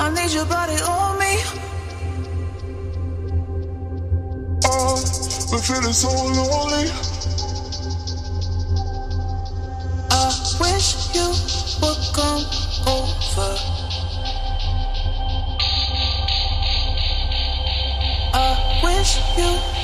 I need your body on me. I've been feeling so lonely. I wish you would come over. I wish you